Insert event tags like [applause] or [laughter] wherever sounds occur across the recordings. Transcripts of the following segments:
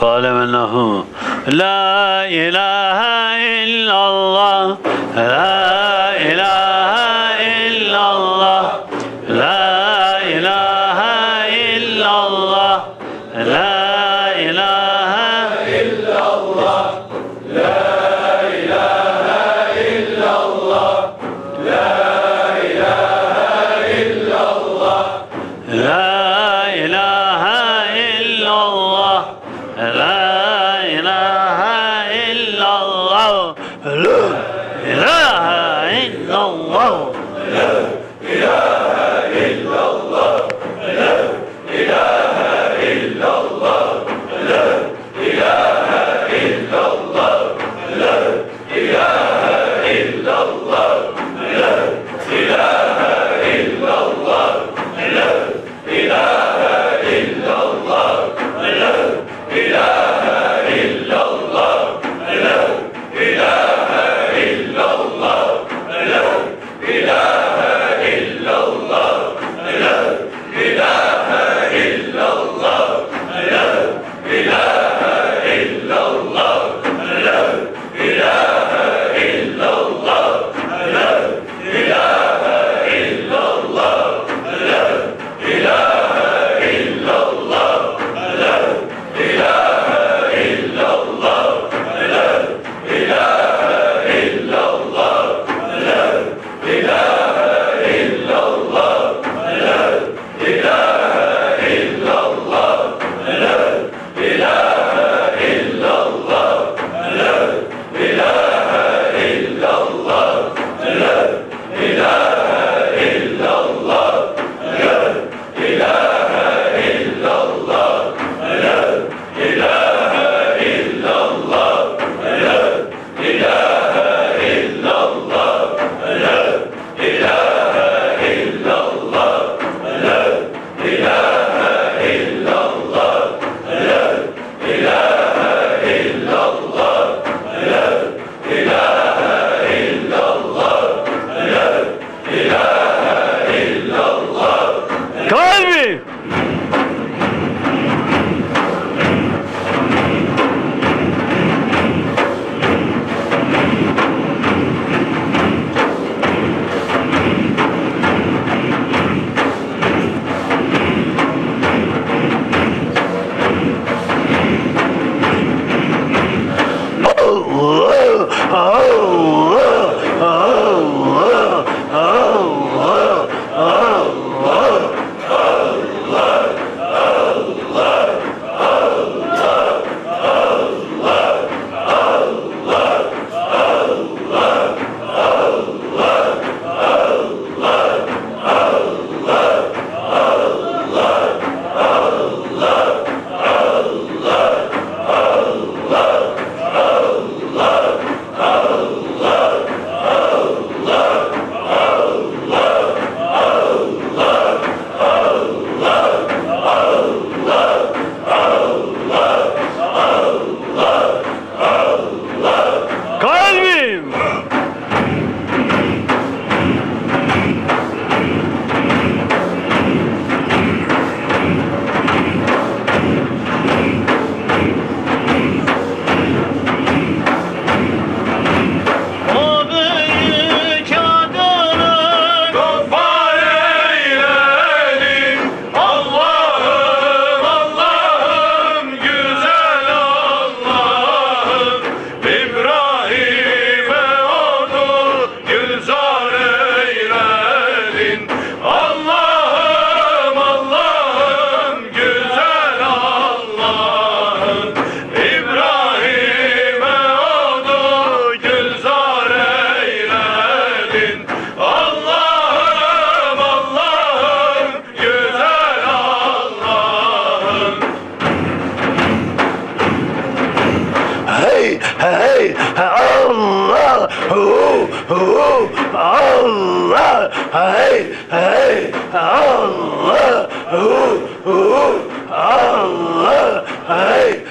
فاعلم أنه لا إله إلا الله. لا إله não yeah hey, Allah, who, who, Allah, hey, hey, Allah, who, who, Allah, hey.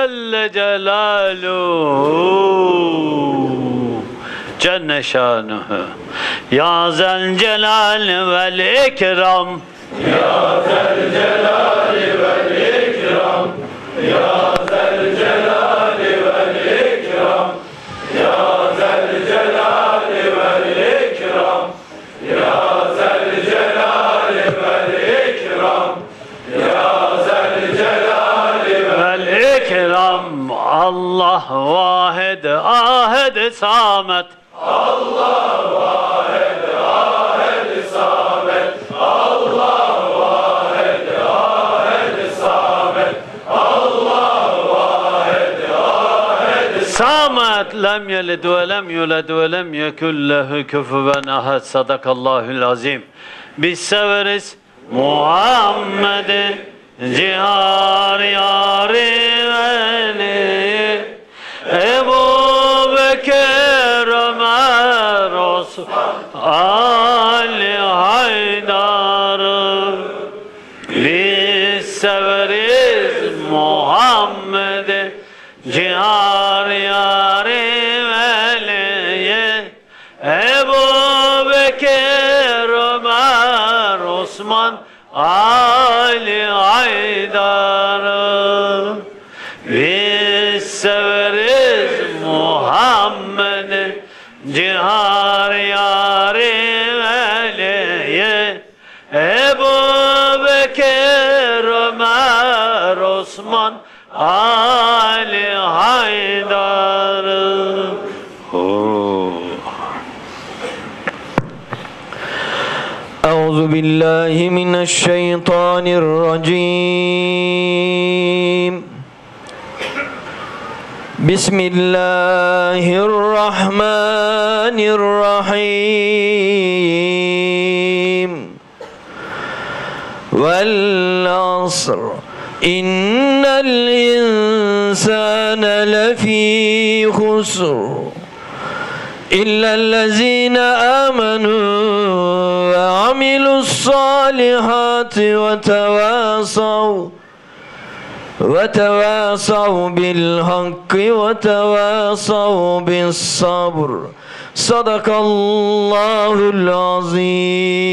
Celle Celaluhu. Cenne şanuhu. Ya zel celal vel ikram vel Allah vahed ahed samet. Samet lem yelid ve lem yulad ve lem yekun lehu kufuven ahad. Sadakallahul azim. Biz severiz Muhammed'i cihar yari Osman Ali Haydar'ı biz severiz Muhammed'i Cihar yari veliye Ebu Bekir Ömer Osman Ali Haydar'ı Osman Haydar'ı Oh. أعوذ بالله من الشيطان الرجيم. بسم الله الرحمن الرحيم. والعصر. إن الإنسان لفي خسر إلا الذين آمنوا وعملوا الصالحات وتواصوا وتواصوا بالحق وتواصوا بالصبر صدق الله العظيم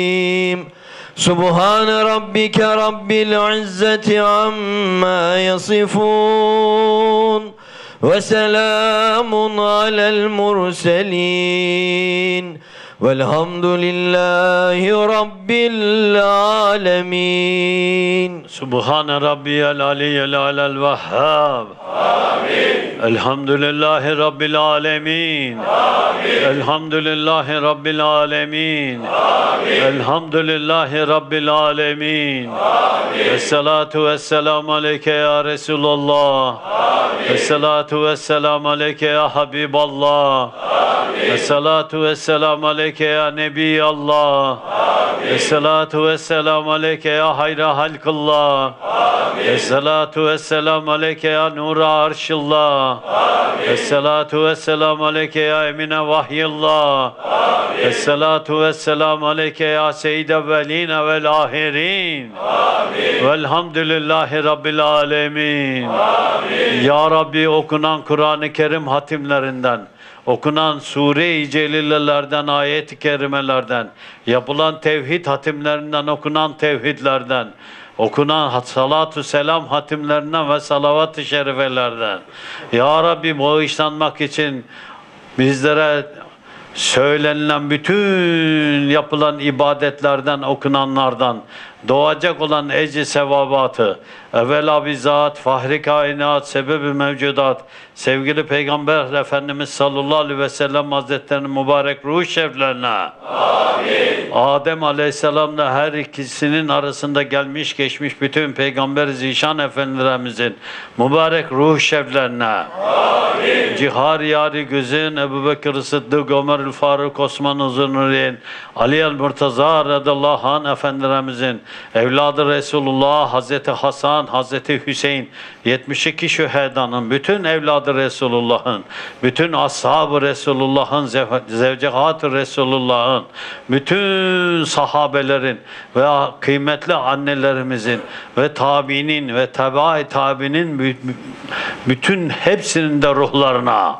سبحان ربك رب العزة عما يصفون وسلام على المرسلين والحمد لله رب العالمين. سبحان ربي العلي الأعلى الوهاب. آمين. الحمد لله رب العالمين. آمين. الحمد لله رب العالمين. آمين. الحمد لله رب العالمين. آمين. الصلاة والسلام عليك يا رسول الله. آمين. الصلاة والسلام عليك يا حبيب الله. آمين. Ve salatu ve selam aleyke ya Nebi Allah. Ve salatu ve selam aleyke ya hayra halkallah. Ve salatu ve selam aleyke ya nura arşillah. Ve salatu ve selam aleyke ya emine vahyillah. Ve salatu ve selam aleyke ya seyyid evveline vel ahirin. Velhamdülillahi Rabbil alemin. Ya Rabbi okunan Kur'an-ı Kerim hatimlerinden, okunan sure-i celilelerden, ayet-i kerimelerden, yapılan tevhid hatimlerinden, okunan tevhidlerden, okunan salatu selam hatimlerinden ve salavat-ı şerifelerden. Ya Rabbi bağışlanmak için bizlere söylenilen bütün yapılan ibadetlerden, okunanlardan doğacak olan ecri sevabatı, evvela bizzat, fahri kainat, sebebi mevcudat, sevgili Peygamber Efendimiz sallallahu aleyhi ve sellem Hazretlerinin mübarek ruh şeriflerine, Adem Aleyhisselam'la her ikisinin arasında gelmiş geçmiş bütün Peygamber Zişan Efendilerimizin mübarek ruh şeriflerine, Cihar Yari Güzin, Ebu Bekir Sıddık, Ömer Faruk, Osman Uzunuriyen, Ali el Murtaza radıyallahu anh Efendilerimizin, evladı Resulullah, Hazreti Hasan, Hazreti Hüseyin, 72 şühedanın, bütün evladı Resulullah'ın, bütün ashab-ı Resulullah'ın, zev- zevcehat-ı Resulullah'ın, bütün sahabelerin ve kıymetli annelerimizin ve tabiinin ve teba-i tabinin bü- Bütün hepsinin de ruhlarına.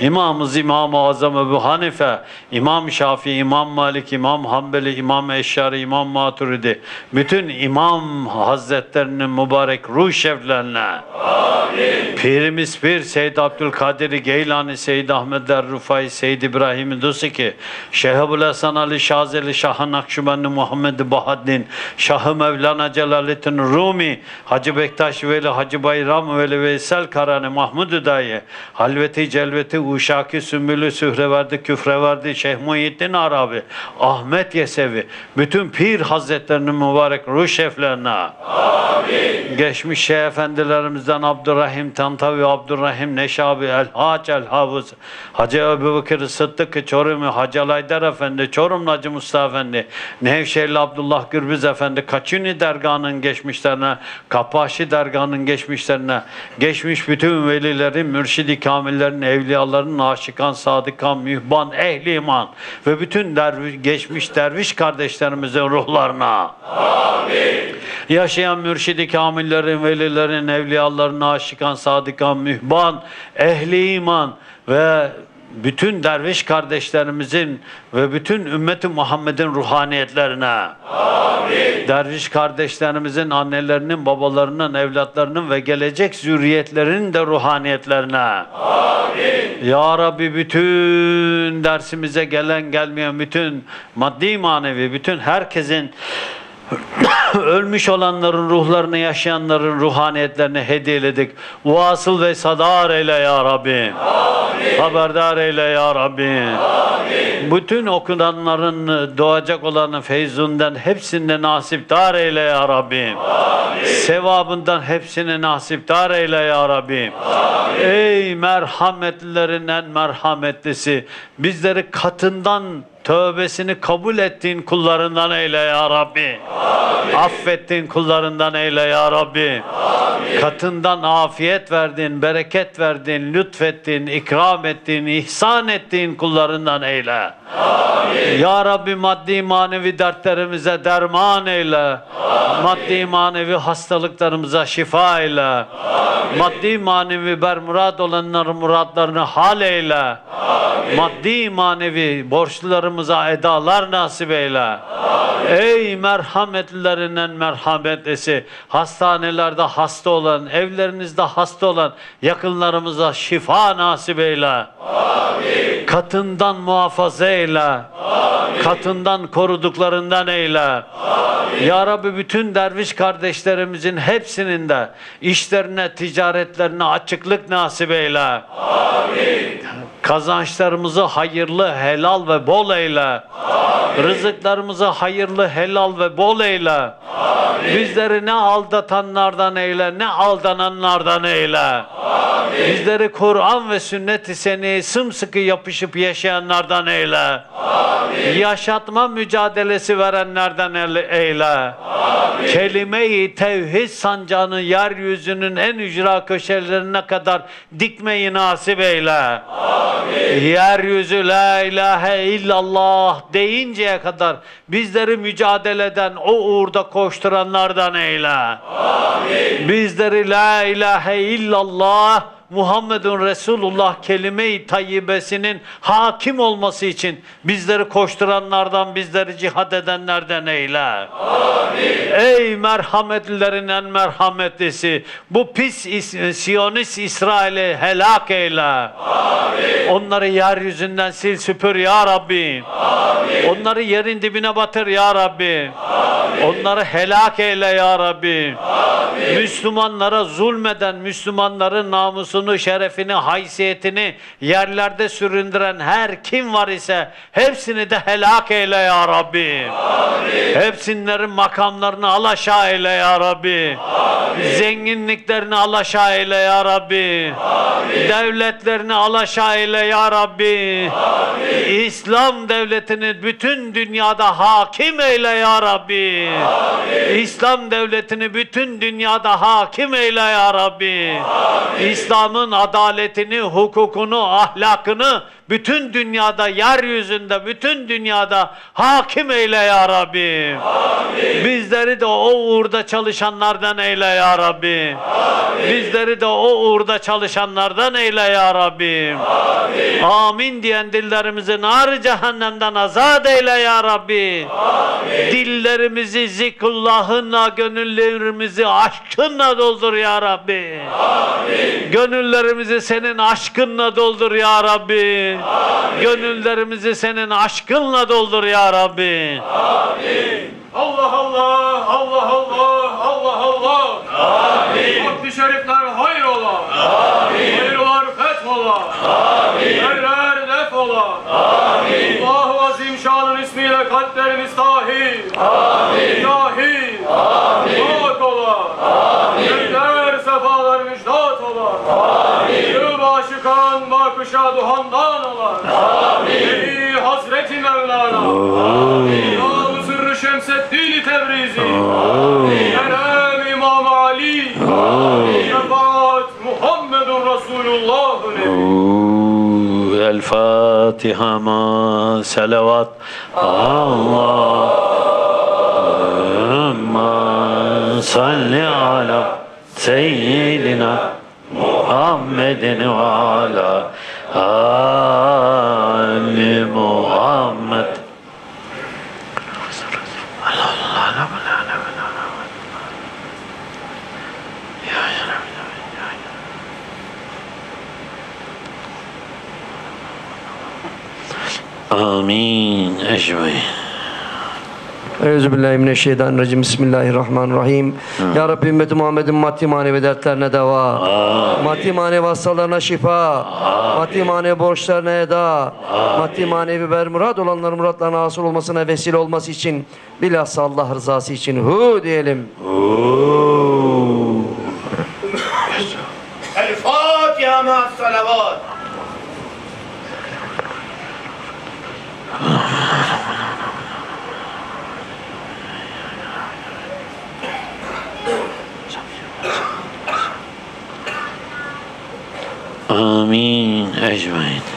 İmamımız İmam-ı Azam Ebu Hanife, İmam Şafii, İmam Malik, İmam Hanbeli, İmam Eşşari, İmam Maturidi, bütün İmam Hazretlerinin mübarek ruh şevlerine, Pirimiz Pir, Seyyid Abdülkadir Geylani, Seyyid Ahmet Er Rufai, Seyyid İbrahim Dusiki, Şeyh Ebu'l Hasan Ali Şazeli, Şah-ı Nakşibendi Muhammed Bahaddin, Şah-ı Mevlana Celaleddin Rumi, Hacı Bektaş Veli, Hacı Bayram Veli Veysel Karani, Mahmud Dayı, Halveti Celveti, Uşaki Sümbülü, Sühreverdi, Küfreverdi, Şeyh Muhyiddin Arabi, Ahmet Yesevi, bütün Pir Hazretlerinin mübarek ruh şeflerine, geçmiş şeyh efendilerimizden Abdurrahim Tantavi, Abdurrahim Neşabi, El Haç El Havuz, Hacı Ebu Bekir Sıddık Çorumlu, Hacı Alaydar Efendi, Çorumlu Hacı Mustafa Efendi, Nevşehirli Abdullah Gürbüz Efendi, Kaçuni Dergahı'nın geçmişlerine, Kapaşi Dergahı'nın geçmişlerine, geçmiş bütün velilerin, mürşidi kamillerin, evliyaların, aşıkan, sadıkan, mühban, ehli iman ve bütün derviş, geçmiş derviş kardeşlerimizin ruhlarına. Yaşayan mürşidi kamillerin, velilerin, evliyaların, aşıkan, sadıkan, mühban, ehli iman ve bütün derviş kardeşlerimizin ve bütün ümmeti Muhammed'in ruhaniyetlerine. Derviş kardeşlerimizin annelerinin, babalarının, evlatlarının ve gelecek zürriyetlerinin de ruhaniyetlerine. Ya Rabbi bütün dersimize gelen gelmeyen bütün maddi manevi bütün herkesin [coughs] ölmüş olanların ruhlarını yaşayanların ruhaniyetlerini hediyeledik. Vasıl ve sadar eyle ya Rabbi. Haberdar eyle ya Rabbi. Bütün okunanların doğacak olanın feyzünden hepsinde nasipdar eyle ya Rabbi. Sevabından hepsini nasipdar eyle ya Rabbi. Ey merhametlilerin en merhametlisi bizleri katından tövbesini kabul ettiğin kullarından eyle ya Rabbi. Affettiğin kullarından eyle ya Rabbi. Katından afiyet verdiğin, bereket verdiğin, lütfettiğin, ikram ettiğin, ihsan ettiğin kullarından eyle. Ya Rabbi maddi manevi dertlerimize derman eyle. Maddi manevi hastalıklarımıza şifa eyle. Maddi manevi bermurad olanların muradlarını hal eyle. Maddi manevi borçlularımıza edalar nasip eyle. Ey merhametlilerin en merhametlisi, hastanelerde hasta olan, evlerinizde hasta olan yakınlarımıza şifa nasip eyle. Katından muhafaza eyle. Katından koruduklarından eyle. Ya Rabbi bütün derviş kardeşlerimizin hepsinin de işlerine, ticaretlerine açıklık nasip eyle. Kazançlarımızı hayırlı, helal ve bol eyle. Rızıklarımızı hayırlı, helal ve bol eyle. Bizleri ne aldatanlardan eyle, ne aldananlardan eyle. Bizleri Kur'an ve sünnet-i seneye sımsıkı yapışıp yaşayanlardan eyle. Yaşatma mücadelesi verenlerden eyle. Kelime-i tevhid sancağını yeryüzünün en ücra köşelerine kadar dikmeyi nasip eyle. Yeryüzü la ilahe illallah deyinceye kadar bizleri mücadeleden o uğurda koşturanlardan eyle. Bizleri la ilahe illallah Muhammedun Resulullah kelime-i tayyibesinin hakim olması için bizleri koşturanlardan, bizleri cihad edenlerden eyle. Ey merhametlilerin en merhametlisi, bu pis is- Siyonist İsrail'i helak eyle. Onları yeryüzünden sil süpür ya Rabbi. Onları yerin dibine batır ya Rabbi. Onları helak eyle ya Rabbi. Müslümanlara zulmeden, Müslümanların namusunu, şerefini, haysiyetini yerlerde süründüren her kim var ise hepsini de helak eyle ya Rabbi. Hepsinlerin makamlarını alaşağı eyle ya Rabbi. Zenginliklerini alaşağı eyle ya Rabbi. Devletlerini alaşağı eyle ya Rabbi. İslam devletini bütün dünyada hakim eyle ya Rabbi. İslam devletini bütün dünyada hakim eyle ya Rabbi. İslam'ın adaletini, hukukunu, ahlakını bütün dünyada, yeryüzünde, bütün dünyada hakim eyle ya Rabbi. Bizleri de o uğurda çalışanlardan eyle ya Rabbi. Bizleri de o uğurda çalışanlardan eyle ya Rabbi. Amin diyen dillerimizi nar cehennemden azat eyle ya Rabbi. Dillerimizi zikrullahınla, gönüllerimizi aşkınla doldur ya Rabbi. Gönüllerimizi senin aşkınla doldur ya Rabbi. Gönüllerimizi senin aşkınla doldur ya Rabbi. Allah Allah, Allah Allah, Allah Allah. Amin. Vakti şerifler hayır ola. Amin. Hayırlar fethola. Amin. Şerler defola. Amin. Allahu Azim şanın ismiyle kalplerimiz tahir. Amin. Cahil. Amin. Pak ola. Amin. Gökler sefalar müjdat ola. Amin. Yıl aşıkan bakışa duhandan ola. Amin. Ey Hazreti Mevlana. Amin. Ya Sırrı Şemseddin Tebrizi. Amin. Kerem İmam Ali. Amin. Şefaat Muhammedun Resulullah. El Fatiha ma selavat Allahümme salli ala seyyidina Muhammedin ve ala Ali Muhammed Amin. Ecmaîn. Euzubillahimineşşeytanirracim. Bismillahirrahmanirrahim. Ha. Ya Rabbi ümmeti Muhammed'in maddi manevi dertlerine deva. Amin. Maddi manevi hastalarına şifa. Amin. Maddi manevi borçlarına eda. Amin. Maddi manevi ber murad olanların muratlarına hasıl olmasına vesile olması için bilhassa Allah rızası için hu diyelim. Hu. Amin ecmaîn.